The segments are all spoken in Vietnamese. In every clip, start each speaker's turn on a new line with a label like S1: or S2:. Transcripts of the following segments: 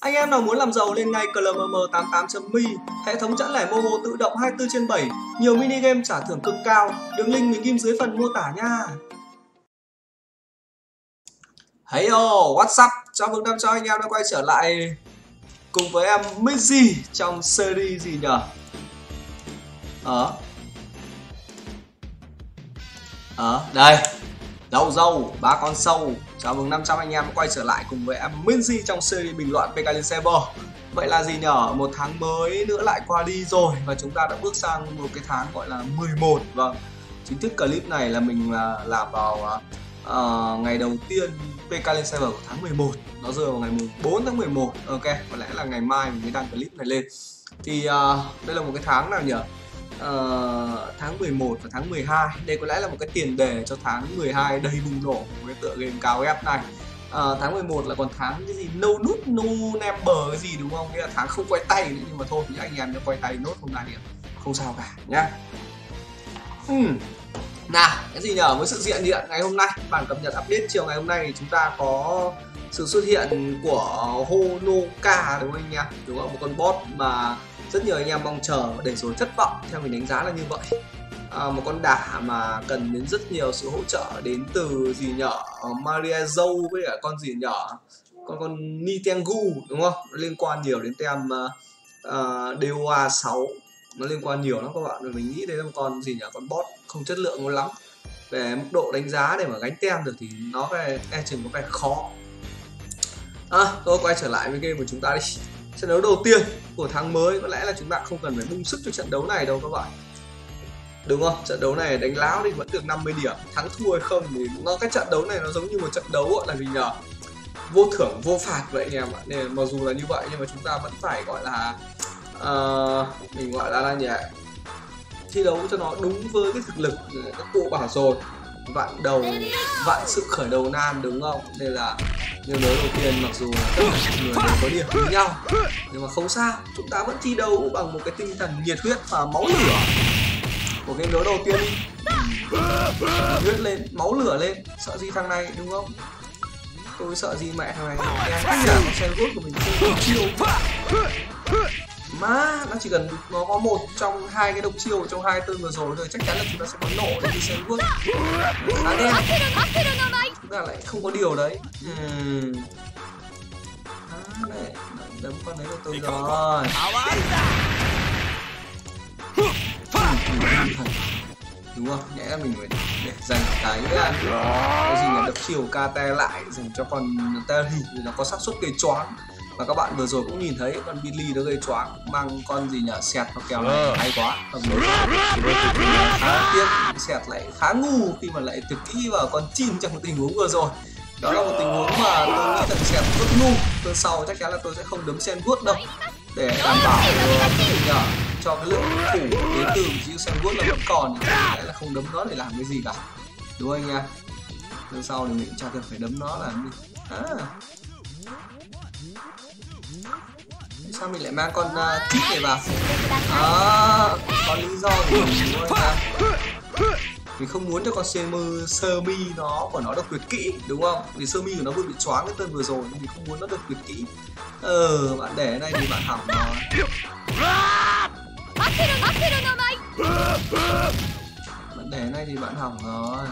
S1: Anh em nào muốn làm giàu lên ngay CLMM88.me, hệ thống chẵn lẻ Momo tự động 24 trên 7, nhiều mini game trả thưởng cực cao, đường link mình ghim dưới phần mô tả nha. Heyo, what's up? Chào mừng năm cho anh em đã quay trở lại cùng với em Mizzy trong series gì nhở? Ở Ở đây đậu dâu, ba con sâu Chào mừng 500 anh em quay trở lại cùng với em Minzy trong series bình luận PK Server Vậy là gì nhở? Một tháng mới nữa lại qua đi rồi Và chúng ta đã bước sang một cái tháng gọi là 11 Vâng Chính thức clip này là mình à, làm vào uh, ngày đầu tiên PK Lên Server của tháng 11 Nó rơi vào ngày 4 tháng 11 Ok, có lẽ là ngày mai mình mới đăng clip này lên. Thì uh, đây là một cái tháng nào nhở? Uh, tháng 11 và tháng 12 đây có lẽ là một cái tiền đề cho tháng 12 đầy bùng nổ của cái tựa game cao ép này. Uh, tháng 11 là còn tháng cái gì? No nút no number cái gì đúng không? Nghĩa là tháng không quay tay nữa nhưng mà thôi những anh em nó quay tay nốt không là điểm không sao cả nhá. Uhm. nào cái gì nhở? Với sự diện điện ngày hôm nay bản cập nhật update chiều ngày hôm nay thì chúng ta có sự xuất hiện của Honoka đúng không anh em? Đúng không? Một con bot mà rất nhiều anh em mong chờ để rồi thất vọng theo mình đánh giá là như vậy. À, một con đả mà cần đến rất nhiều sự hỗ trợ đến từ gì nhỏ ờ, Maria Zhou với cả con gì nhỏ con con Nitengu đúng không? Nó liên quan nhiều đến tem uh, uh, DOA 6 nó liên quan nhiều lắm các bạn rồi mình nghĩ đấy là một con gì nhở con bot không chất lượng lắm. Về mức độ đánh giá để mà gánh tem được thì nó cái e chừng có vẻ khó. À, tôi quay trở lại với game của chúng ta đi trận đấu đầu tiên của tháng mới có lẽ là chúng ta không cần phải bung sức cho trận đấu này đâu các bạn. Đúng không? Trận đấu này đánh láo thì vẫn được 50 điểm thắng thua hay không thì nó cái trận đấu này nó giống như một trận đấu gọi là gì nhờ vô thưởng vô phạt vậy anh em ạ nên mặc dù là như vậy nhưng mà chúng ta vẫn phải gọi là uh, mình gọi là là nhỉ? Thi đấu cho nó đúng với cái thực lực các cụ bảo rồi vạn đầu, vạn sự khởi đầu nan đúng không? Nên là game đấu đầu tiên, mặc dù là tất cả mọi người đều có điểm như nhau, nhưng mà không sao, chúng ta vẫn thi đấu bằng một cái tinh thần nhiệt huyết và máu lửa. Của game đấu đầu tiên đi huyết lên, máu lửa lên, sợ gì thằng này, đúng không? Tôi sợ gì mẹ thằng này. Tất cả con xe của mình không chiêu má nó chỉ cần nó có một trong hai cái độc chiêu trong hai tương vừa rồi thôi. Chắc chắn là chúng ta sẽ có nổ đến từ xe vuốt khá đen chúng ta lại không có điều đấy. Uhm. à, này đấm con đấy của tôi rồi. đúng không? Nhẽ mình phải để dành cái cái gì là độc chiều KT lại dành cho con Terry thì nó có xác suất gây choáng và các bạn vừa rồi cũng nhìn thấy con Billy nó gây choáng mang con gì nhỉ sẹt nó kèo này ờ. hay quá. Và khá tiếc sẹt lại khá ngu khi mà lại tuyệt kỹ vào con chim trong tình huống vừa rồi. Đó là một tình huống mà tôi nghĩ rằng sẹt rất ngu. Tôi sau chắc chắn là tôi sẽ không đấm sen vuốt đâu. Để đảm bảo nhỉ cho cái lượng thủ đến từ chữ sen vuốt là vẫn còn thì là không đấm nó để làm cái gì cả. Đúng không anh em? Lần sau thì mình chả cần phải đấm nó gì à sao mình lại mang con uh, chip này vào? À, có lý do gì đúng không mình không muốn cho con sơ sơ mi nó của nó được tuyệt kỹ đúng không? Vì sơ mi của nó vừa bị choáng cái tên vừa rồi nên mình không muốn nó được tuyệt kỹ. Ờ bạn để này thì bạn hỏng rồi. Bạn để này thì bạn hỏng rồi.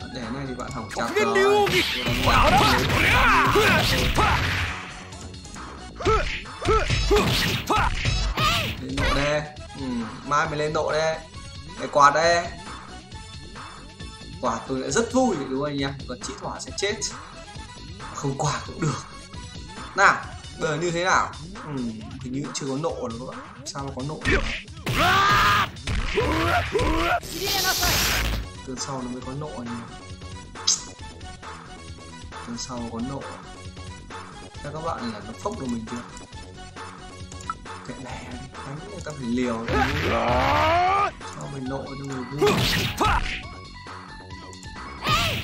S1: Bạn để này thì bạn hỏng chặt rồi độ đây ừ, mai mình lên độ đây cái quạt đây quạt tôi lại rất vui đúng không anh em? Còn chị thỏa sẽ chết. Không quạt cũng được. Nào bây giờ như thế nào? Ừ, hình như chưa có nộ đúng không sao mà có nộ? Được từ sau nó mới có nộ anh em. Từ sau có nộ theo các bạn là nó phốc được mình chưa? Kệ lẻ đánh người ta phải liều cho mình nộ cho người vui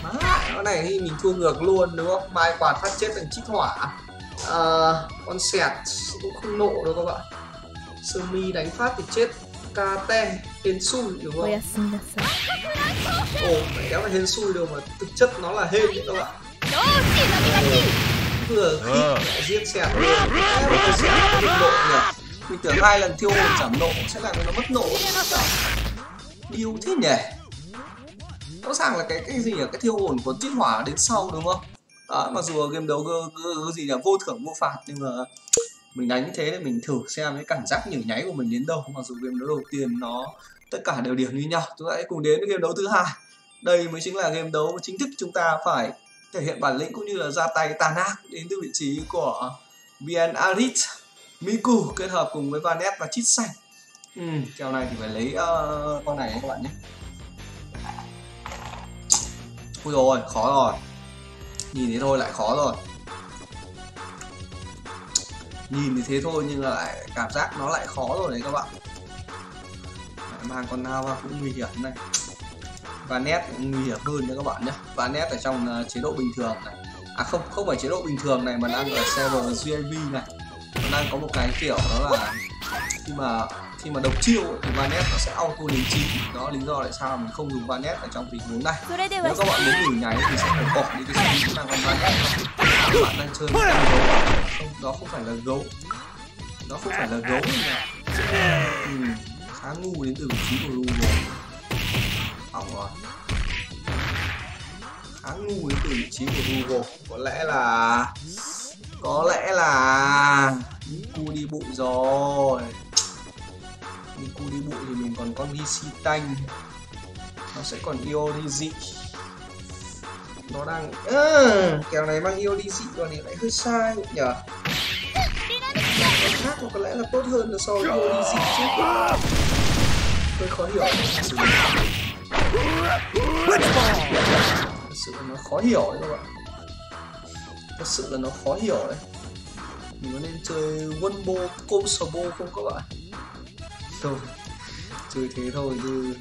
S1: má cái này thì mình thua ngược luôn đúng không? Mai quạt phát chết thành chích hỏa. À, con sẹt cũng không nộ đâu các bạn. Sơ mi đánh phát thì chết. KT hên xui đúng không? Ồ mẹ kéo là hên xui đâu mà thực chất nó là hên đấy các bạn vừa khi lại giết xẹt cái xẹt nó bị nộ nhỉ mình tưởng hai lần thiêu hồn giảm nộ sẽ làm nó mất nộ điêu thế nhỉ? Rõ ràng là cái cái gì nhỉ? Cái thiêu hồn có chiết hỏa đến sau đúng không? Đó mặc dù game đấu cái gì nhỉ? Vô thưởng vô phạt nhưng mà mình đánh thế để mình thử xem cái cảm giác nhử nháy của mình đến đâu. Mặc dù game đấu đầu tiên nó tất cả đều điểm như nhau. Chúng ta hãy cùng đến với game đấu thứ hai. Đây mới chính là game đấu chính thức chúng ta phải thể hiện bản lĩnh cũng như là ra tay tàn ác đến từ vị trí của VN Arit Miku kết hợp cùng với Vanet và Chít xanh. Ừ, kèo này thì phải lấy uh, con này các bạn nhé. Ui rồi khó rồi. Nhìn thế thôi lại khó rồi. Nhìn thì thế thôi nhưng mà lại cảm giác nó lại khó rồi đấy các bạn. Lại mang con nào vào cũng nguy hiểm này và nét nguy hiểm hơn nữa các bạn nhé. Và nét ở trong uh, chế độ bình thường này. À không không phải chế độ bình thường này mà đang ở server GIV này. Nó đang có một cái kiểu đó là khi mà khi mà độc chiêu thì Vanet nó sẽ auto đến chín đó lý do tại sao mình không dùng Vanet ở trong tình huống này. Nếu các bạn muốn nghỉ nháy thì sẽ phải bỏ đi cái kỹ năng con Vanet các bạn đang chơi một con gấu không đó không phải là gấu. Đó không phải là gấu ừ, khá ngu đến từ vị trí của Lugo hỏng rồi khá ngu với từ vị trí của Google. Có lẽ là có lẽ là Miku đi bụi rồi. Miku đi bụi thì mình còn con VC tanh. Nó sẽ còn yêu đi dị. Nó đang à, kèo này mang yêu đi dị còn thì lại hơi sai nhở con khác có lẽ là tốt hơn là so với yêu đi dị chứ. Hơi khó hiểu thật sự là nó khó hiểu đấy các bạn. Thật sự là nó khó hiểu đấy. Mình có nên chơi Wonbo Kosovo không các bạn? Thôi chơi thế thôi chứ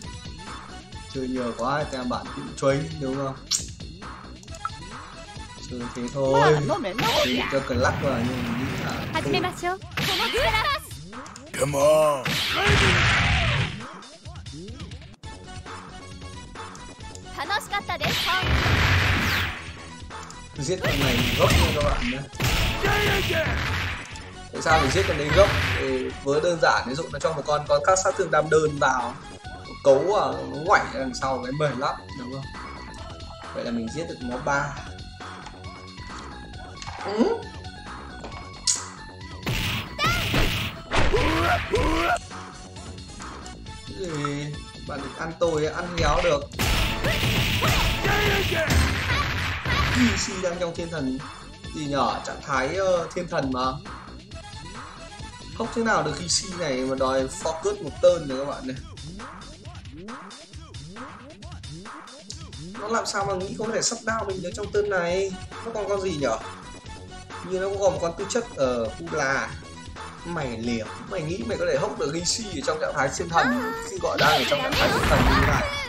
S1: chơi nhiều quá thì các bạn cũng chơi đúng không? Chơi thế thôi. Chơi cho cần lắc vào nhưng mình nghĩ là.
S2: Come on.
S1: Giết con này gốc nha các bạn nhé. Tại sao mình giết con đấy gốc? Thì với đơn giản ví dụ nó cho một con con các sát thương đam đơn vào cấu à, nó ngoảnh đằng sau cái mềm lắm đúng không? Vậy là mình giết được nó ba. Ừ. bạn được ăn tôi ăn héo được. DC đang trong thiên thần gì nhỏ trạng thái uh, thiên thần mà. Không thế nào được khi DC này mà đòi focus một tên nữa các bạn này. Nó làm sao mà nghĩ có thể sắp đao mình được trong tên này? Nó còn con gì nhở? Như nó còn một con tư chất ở Ula mày liều. Mày nghĩ mày có thể hốc được DC ở trong trạng thái thiên thần khi gọi đang ở trong trạng thái thiên thần như thế này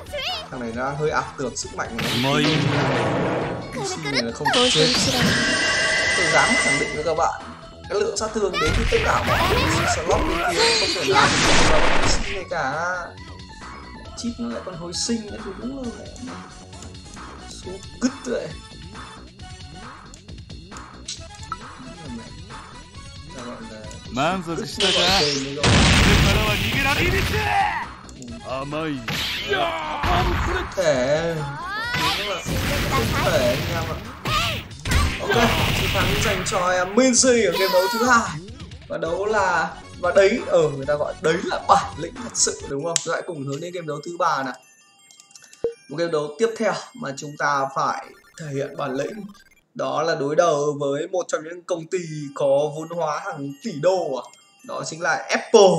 S1: thằng này nó hơi ảo tưởng sức mạnh của nó DC này là không chết tôi dám khẳng định với các bạn cái lượng sát thương đến từ tất cả mọi DC slot bên kia không thể làm được vào DC này cả chip nó lại còn hồi sinh nữa thì đúng là số cứt vậy
S2: 満足したかこれからは逃げられるか 甘い dạ,
S1: không thể không thể anh em ạ. Ok chiến thắng dành cho em Minzy ở game đấu thứ hai. Và đấu là và đấy ở ừ, người ta gọi đấy là bản lĩnh thật sự đúng không? Lại cùng hướng đến game đấu thứ ba này. Một game đấu tiếp theo mà chúng ta phải thể hiện bản lĩnh đó là đối đầu với một trong những công ty có vốn hóa hàng tỷ đô à. đó chính là Apple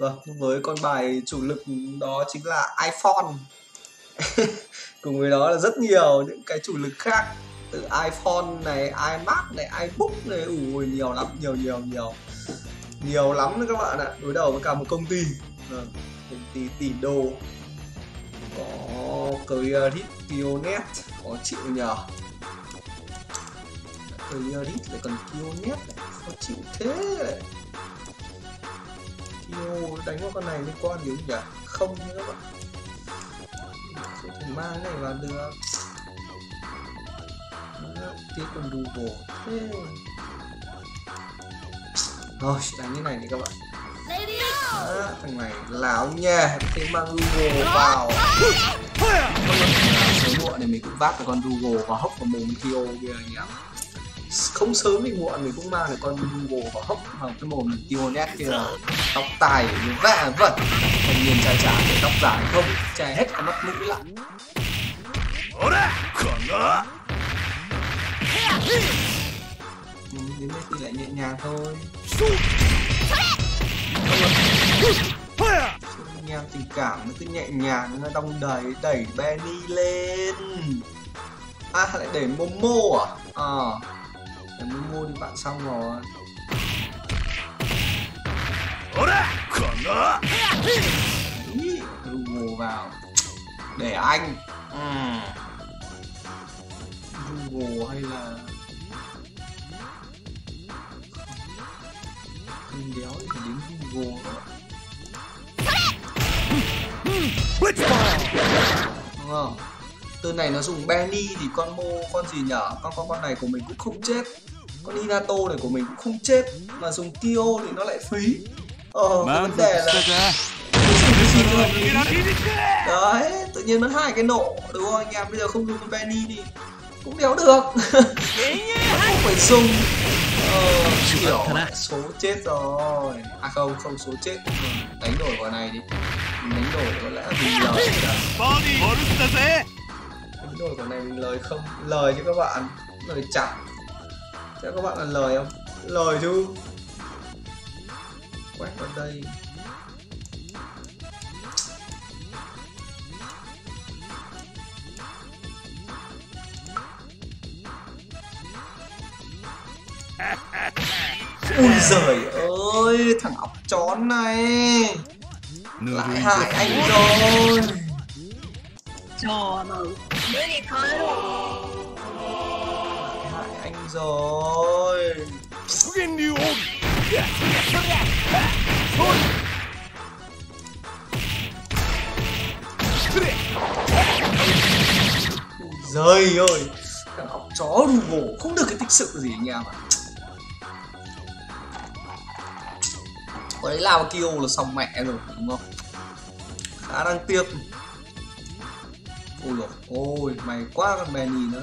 S1: vâng với con bài chủ lực đó chính là iPhone. Cùng với đó là rất nhiều những cái chủ lực khác từ iPhone này iMac này iBook này. Ủ nhiều lắm nhiều nhiều nhiều. Nhiều lắm đấy các bạn ạ đối đầu với cả một công ty. Vâng, công ty tỷ đô. Có Clearit ờ, có chịu nhờ. Clearit ờ, lại còn Kionet khó chịu thế. này đánh vào con này liên quan gì không nhỉ? Không nhé các bạn không thể mang này vào được. Thiết con Google thế. Rồi đánh như này đi các bạn. Đó, thằng này láo nha. Thế mang Google vào. Sớm muộn này mình cũng vác được con Google và hốc vào mồm Kyo kia anh em không sớm thì muộn mình cũng mang được con Google và hốc vào cái mồm Kyo nét kia tóc tài vạ vẩn. Thanh niên trai trả để tóc dài không chai hết cả mắt mũi lại. Ừ, đến đây thì lại nhẹ nhàng thôi. Em tình cảm nó cứ nhẹ nhàng nó đong đầy đẩy Benny lên. À lại để Momo à? À em để mua đi bạn xong rồi. Ý, Google vào. Để anh. Ừ. Google hay là không đéo thì phải đến Google các đúng không vâng. từ này nó dùng Benny thì con mô con gì nhở? Con con con này của mình cũng không chết con Inato này của mình cũng không chết mà dùng Kyo thì nó lại phí. Ờ cái vấn đề là đấy tự nhiên mất hai cái nộ đúng không anh em? Bây giờ không dùng con Benny thì cũng đéo được. Không phải dùng. Ờ kiểu số chết rồi. À không không số chết. Đánh đổi vào này đi. Đánh đổi có lẽ mình lời đánh đổi vào này mình lời không lời chứ các bạn. Lời chẳng Thế các bạn là lời không? Lời chứ. Quét vào đây. Ui giời ơi, thằng ọc chón này. Lại hại anh rồi. Hại anh rồi. Giời ơi Thằng ọc chó đù gỗ Không được cái tích sự gì anh em ạ. Có đấy lao kêu là xong mẹ rồi đúng không? Khá đáng tiếc. Ôi dồi ôi Mày quá con Benny nữa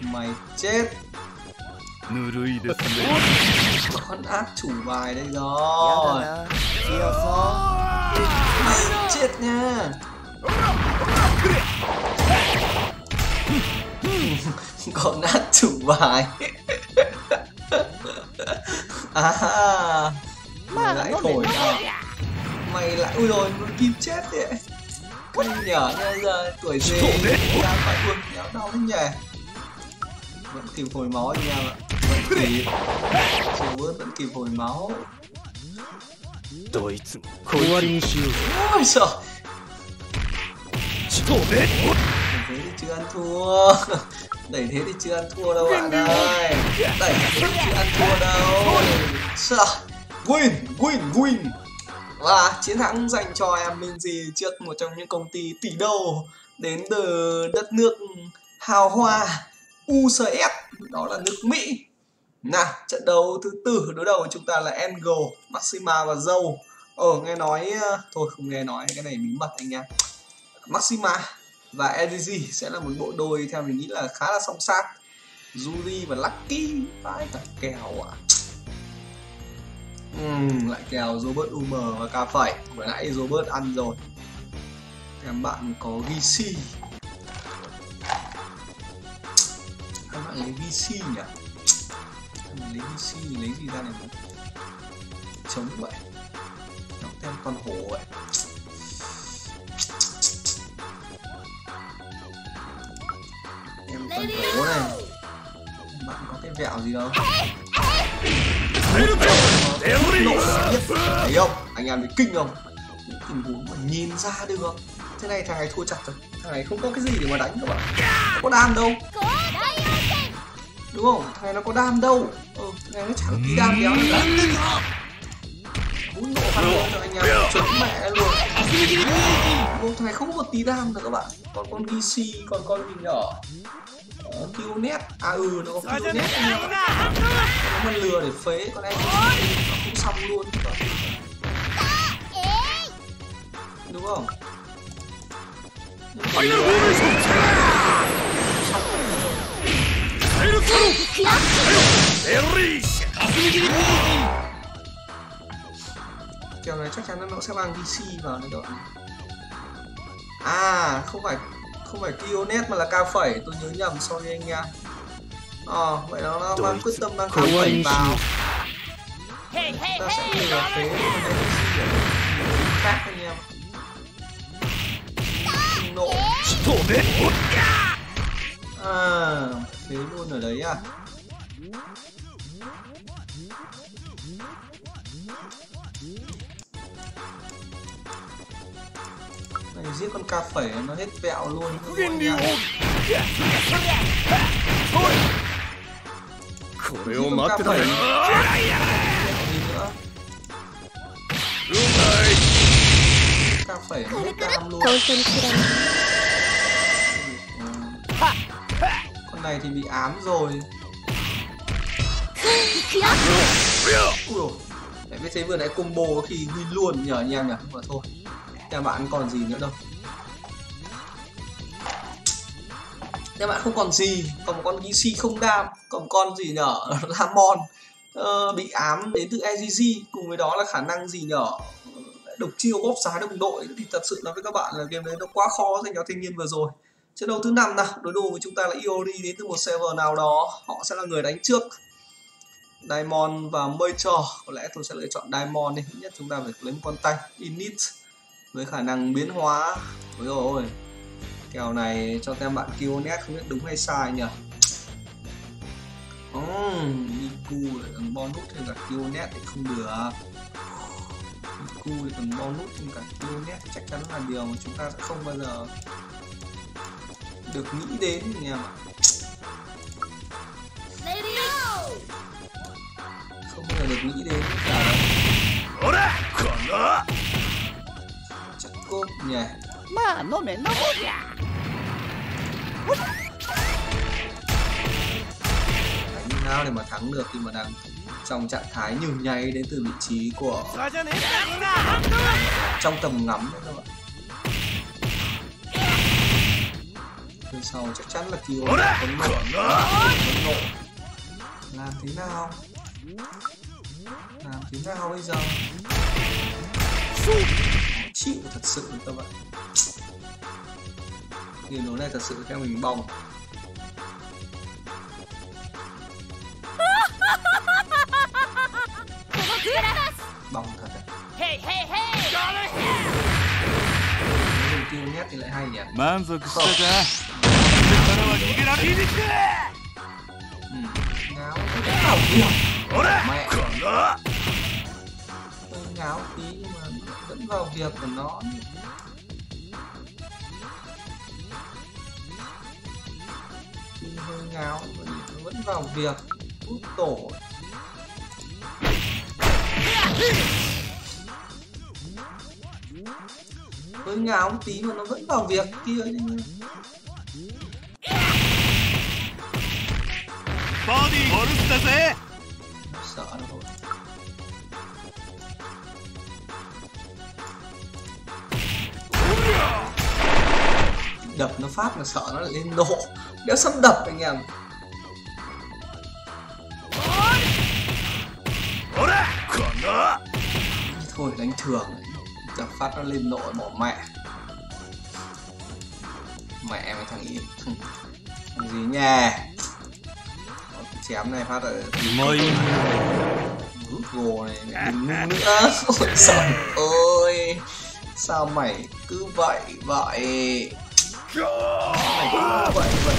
S1: mày chết. Con ác chủ bài đây rồi. Mày chết nha. Con ác chủ bài. À. Mày lại thổi à? mày lại ui rồi muốn kim chết vậy con nhỏ nha giờ tuổi gì ra phải buồn kéo đau thế nhỉ vẫn kịp hồi máu anh em ạ. Vẫn kịp Châu bớt vẫn kịp hồi máu.
S3: Tôi
S1: Ôi
S2: sợ
S1: Đẩy thế thì chưa ăn thua. Đẩy thế thì chưa ăn thua đâu bạn ơi Đẩy thế thì chưa ăn thua đâu. Sợ. Win, win, win. Và chiến thắng dành cho em mình gì? trước một trong những công ty tỷ đô đến từ đất nước hào hoa. UCS đó là nước Mỹ. Nào trận đấu thứ tư đối đầu của chúng ta là Angle Maxima và Dâu Ờ nghe nói ờ, thôi không nghe nói cái này bí mật anh em Maxima và EDG sẽ là một bộ đôi theo mình nghĩ là khá là song sát Yuri và Lucky vãi cả kèo ạ Ừm, lại kèo Robert UM và cà phẩy vừa nãy Robert ăn rồi. Em bạn có VC em bạn lấy VC nhỉ? Em lấy VC thì lấy gì ra này chống vậy. Nó thêm con hổ vậy. Em con hổ này. bạn có cái vẹo gì đâu nộ thấy không? Anh em thấy kinh không? Những tình huống mà nhìn ra được thế này thằng này thua chặt rồi. Thằng này không có cái gì để mà đánh các bạn. Có đam đâu đúng không? Thằng này nó có đam đâu. Ừ, thằng này nó chẳng tí đam đéo gì cả. Muốn nộ phát nộ cho anh em. Chuẩn mẹ luôn. Ô, thằng này không có một tí đam nữa các bạn. Còn con DC còn con gì nhỏ uh, Qnet à ừ nó có Qnet nữa. nó mà lừa để phế con em. Nó cũng xong luôn. Đúng không Kèo này chắc chắn nó sẽ mang DC vào đấy bạn à không phải không phải Kionet mà là ca phẩy. Tôi nhớ nhầm sorry anh em ờ vậy nó, nó mang quyết tâm mang ca phẩy vào. Ta sẽ lừa phế con này khác anh em nộ à phế luôn ở đấy à này giết con ca phẩy nó hết vẹo luôn đúng không anh em?
S3: これを待ってたよ
S1: Vẹo gì nữa ca phẩy nó hết đam luôn
S4: 本当に嫌
S1: này thì bị ám rồi. Ui Đấy, biết thế vừa nãy combo thì win luôn nhờ anh em nhỉ? Mà thôi. Các bạn còn gì nữa đâu. Các bạn không còn gì. Còn con gc không đam còn con gì nhở? Lamon. Ờ, bị ám đến từ egg cùng với đó là khả năng gì nhở? Độc chiêu bóp xá đồng đội. Thì thật sự nói với các bạn là game đấy nó quá khó dành cho thanh niên vừa rồi trận đấu thứ năm nào đối đầu với chúng ta là Iori đến từ một server nào đó họ sẽ là người đánh trước Diamond và Major có lẽ tôi sẽ lựa chọn Diamond đi ít nhất chúng ta phải lấy một con tay. Init với khả năng biến hóa. Ôi rồi kèo này cho tem bạn Kionet không biết đúng hay sai nhỉ? Ừm, Miku lại cần bonus thêm cả Kionet thì không được. Miku lại cần bonus thêm cả Kionet thì chắc chắn là điều mà chúng ta sẽ không bao giờ được nghĩ đến anh em ạ không bao được nghĩ đến cả. Đâu chất cốp nhỉ?
S2: Mà nó mẹ nó
S1: đánh nào để mà thắng được khi mà đang trong trạng thái nhường nháy đến từ vị trí của trong tầm ngắm đấy các bạn? phía sau chắc chắn là kill có nộ có nộ làm thế nào làm thế nào bây giờ chịu thật sự các bạn game đấu này thật sự theo mình bong bong thật đấy
S4: へいへいへい
S1: Nếu mình tiêu nét thì lại hay nhỉ
S2: 満足したか
S1: ngáo tí mà vẫn vào việc của nó hơi ngáo vẫn vào việc hút tổ hơi ngáo tí mà nó vẫn vào việc kia nhưng
S2: ボディーボルスだぜ
S1: sợ nó thôi đập nó phát mà sợ nó lại lên nộ đéo sắp đập anh em
S2: ほらこの
S1: thôi đánh thường ấy. đập phát nó lên nộ bỏ mẹ mẹ mày thằng ý thằng gì nha chém này phát ở
S2: mây.
S1: Rút này. Đừng nữa trời ơi. Sao mày cứ vậy vậy? Mày cứ vậy vậy.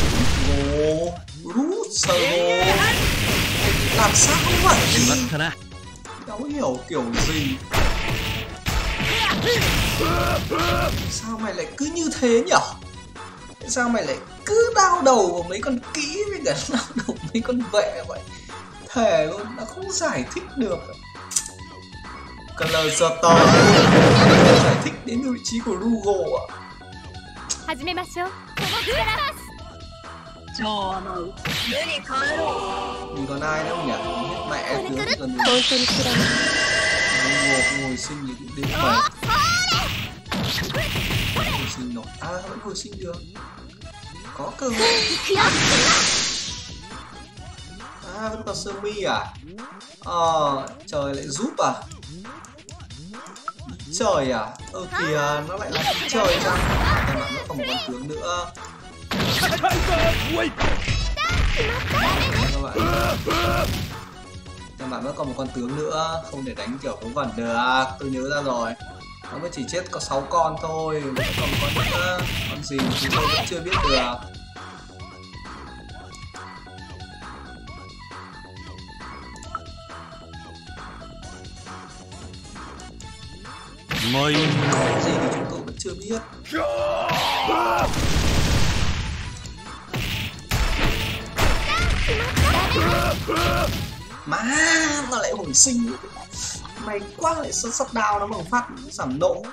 S1: Gồ. Rút sờ làm sao
S2: không vậy
S1: đâu hiểu kiểu gì. Sao mày lại cứ như thế nhở? Sao mày lại cứ đau đầu của mấy con kỹ với cả đau đầu mấy con vệ vậy. Thề luôn nó không giải thích được. Color Soto giải thích đến vị trí của Rugo
S4: ạ. À.
S1: Mình còn ai nữa không nhỉ? Hết mẹ tướng
S4: còn
S1: Rugo ngồi sinh thì cũng đến mệt Hồi sinh nổi, à vẫn hồi sinh được. Có cơ hội. À vẫn còn sơ mi à? Ờ trời, lại giúp à? Trời à? Ơ, kìa, nó lại là trời chăng Các bạn vẫn còn một con tướng nữa. Các bạn Các bạn vẫn còn một con tướng nữa, Không thể đánh kiểu vớ vẩn được. Tôi nhớ ra rồi nó mới chỉ chết có 6 con thôi. Vẫn còn có những ờ, con gì chúng tôi vẫn chưa biết được.
S2: Mời.
S1: Con gì thì chúng tôi vẫn chưa biết. Má, nó lại hồi sinh may quá lại sân sắp đao nó bằng phát giảm
S4: độ.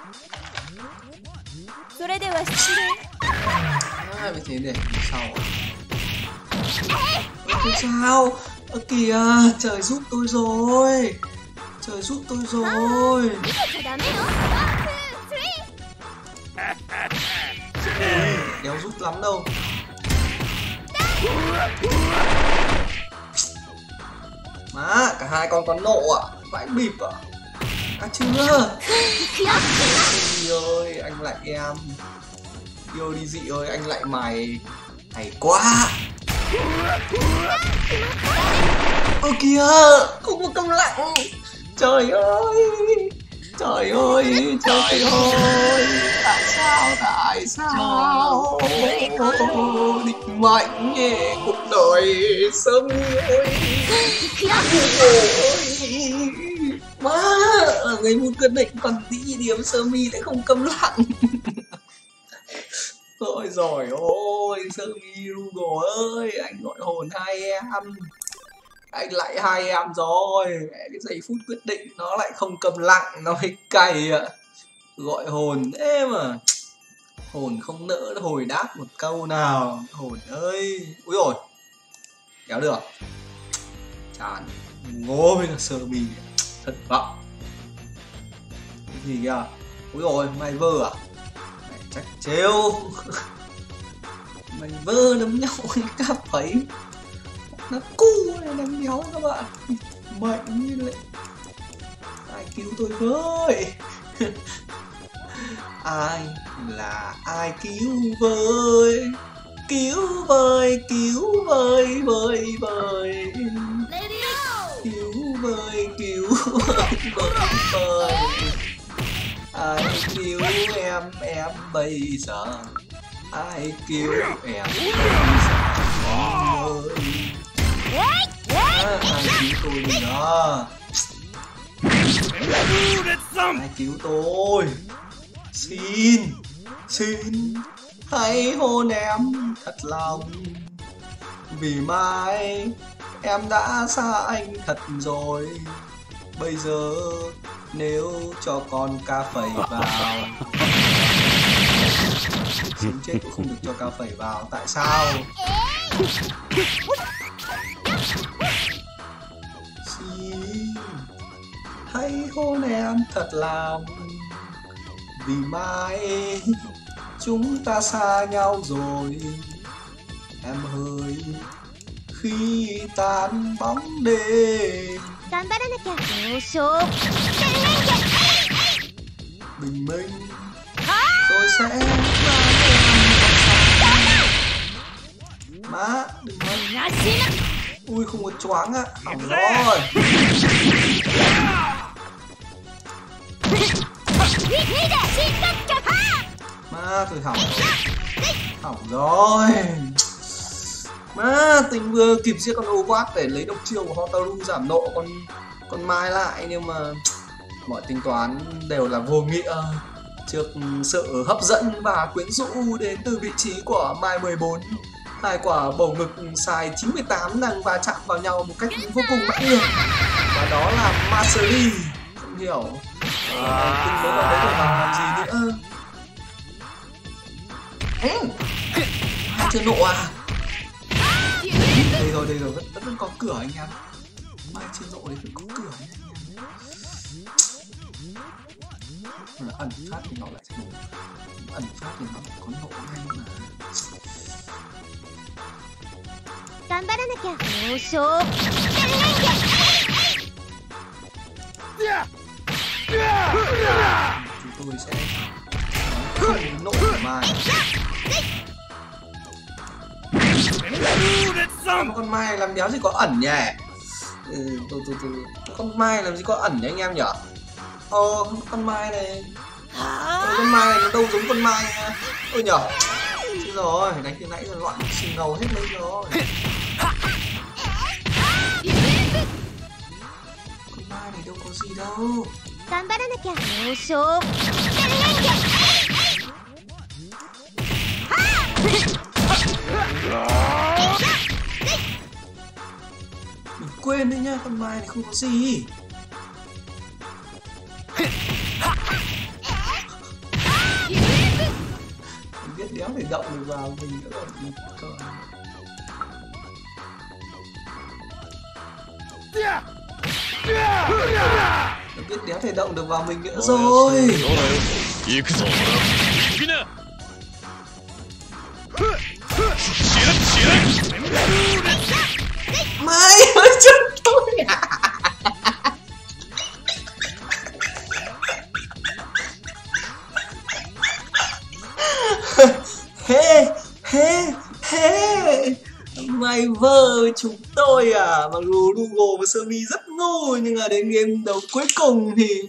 S1: À, vì thế để sau Ôi, sao? Ở kìa trời giúp tôi rồi. Trời giúp tôi rồi. Đéo giúp lắm đâu. Má cả hai con có nộ à? vãi bịp à? À chưa? Ôi ơi, anh lại em. Yêu đi dị ơi, anh lại mày. Hay quá. Ơ kìa, Không có công lặng. Trời ơi Trời ơi Trời ơi. Tại sao Tại sao? Định nhẹ Cuộc đời Sớm ơi Ôi Má, là người muốn quyết định còn dĩ điểm sơ mi lại không câm lặng. Ôi rồi ôi, sơ mi google ơi, anh gọi hồn hai em. Anh lại hai em rồi, Mẹ, cái giây phút quyết định nó lại không cầm lặng, nó mới cày ạ. Gọi hồn thế mà. Hồn không nỡ hồi đáp một câu nào. Hồn ơi, ui rồi Kéo được. Chán. Ngố với là sơ mi. Thất vọng. Cái gì kìa? Úi rồi mày vơ à? Mày chắc trêu. Mày vơ đấm nhau cái cặp ấy Nó cu này đấm nhau các bạn. Mạnh như lệ. Ai cứu tôi với? Ai là ai cứu với? Cứu với, cứu với, với, với ơi ai cứu em em bây giờ? Ai cứu em bây à, ai cứu tôi đi đó ai cứu tôi? Xin xin hãy hôn em thật lòng. Vì mai em đã xa anh thật rồi bây giờ nếu cho con ca phẩy vào sống chết cũng không được cho ca phẩy vào, tại sao? Xin hãy hôn em thật lòng, vì mai chúng ta xa nhau rồi. Em hơi khi tan bóng đêm
S4: 頑張らなきゃ優勝
S1: bình minh rồi sẽ mang em má đừng nói
S4: なしな
S1: ui không có choáng á hỏng rồi
S4: 見て新特許パー
S1: má tôi hỏng rồi hỏng rồi Má, tình vừa kịp giết con Ovat để lấy độc chiêu của Hotaru giảm nộ con con Mai lại nhưng mà mọi tính toán đều là vô nghĩa. Trước sự hấp dẫn và quyến rũ đến từ vị trí của Mai 14 hai quả bầu ngực xài 98 đang va chạm vào nhau một cách vô cùng mãnh liệt. Và đó là Mastery không hiểu. À, tinh bố vào đấy để làm gì nữa? Ừ. chưa nộ à? rồi đây rồi vẫn vẫn, vẫn có cửa anh em mai chưa nộ đấy vẫn có cửa anh em mà ẩn phát thì nó lại sẽ nổ ẩn phát thì nó lại có nổ ngay mà
S4: 頑張らなきゃ優勝天然
S1: chúng tôi sẽ không nổ mai Mà con mai làm đéo gì có ẩn nhỉ? Ừ, từ, từ, từ. con mai làm gì có ẩn nhỉ anh em nhỉ? Ờ con mai này. Ờ, con mai này nó đâu giống con mai nha. Ôi nhở. Chứ rồi đánh từ nãy giờ loạn xì ngầu hết lên rồi. Con mai này đâu có gì đâu quên đấy nhá, con mai này không có gì. Biết đéo để động được vào mình nữa rồi. Mình cơ mình biết đéo thể động được vào mình nữa rồi. Mai! Vơ chúng tôi à Mặc dù Google và Sơ rất ngu, Nhưng mà đến game đấu cuối cùng thì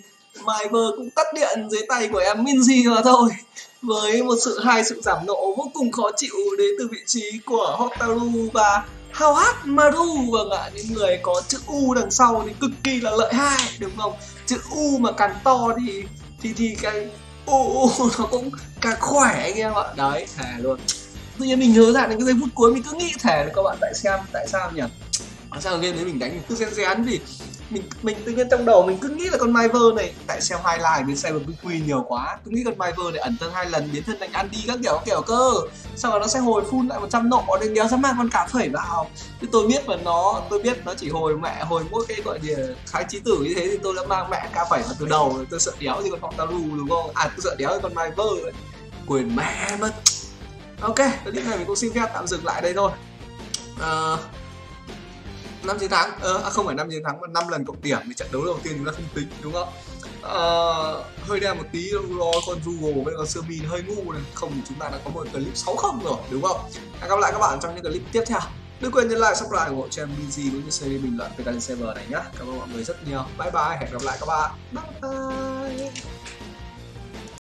S1: Mai cũng tắt điện dưới tay của em Minzy mà thôi. Với một sự, hai sự giảm nộ vô cùng khó chịu đến từ vị trí của Hotaru và Hawat Maru. Vâng ạ, những người có chữ U đằng sau thì cực kỳ là lợi hại, đúng không? Chữ U mà càng to thì thì thì cái U nó cũng càng khỏe anh em ạ. Đấy, thề luôn tự nhiên mình nhớ ra đến cái giây phút cuối, mình cứ nghĩ thề các bạn, tại xem, tại sao nhỉ? Tại sao game đấy mình đánh mình cứ rén rén vì mình mình tự nhiên trong đầu mình cứ nghĩ là con Miver này, tại xem highlight đến Cyber quy nhiều quá, cứ nghĩ con Miver này ẩn thân hai lần, biến thân thành Andy các kiểu các kiểu cơ. Sau đó nó sẽ hồi full lại 100 nộ nên đéo dám mang con cá phẩy vào. Thì tôi biết mà nó, tôi biết nó chỉ hồi mẹ, hồi mỗi cái gọi là khái trí tử như thế thì tôi đã mang mẹ cá phẩy vào từ đầu. Tôi sợ đéo gì con phong taru đúng không? À tôi sợ đéo con Miver quyền mẹ mất ok clip này mình cũng xin phép tạm dừng lại đây thôi. À, năm chiến thắng ờ, à, không phải năm chiến thắng mà năm lần cộng điểm thì trận đấu đầu tiên chúng ta không tính đúng không? À, hơi đen một tí rồi con Google với con Sumi hơi ngu này. Không thì chúng ta đã có một clip 6 không rồi đúng không? Hẹn gặp lại các bạn trong những clip tiếp theo. Đừng quên nhấn like subscribe ủng hộ cho em BG cũng như series bình luận về Garden Server này nhé cảm ơn mọi người rất nhiều. Bye bye hẹn gặp lại các bạn. Bye bye.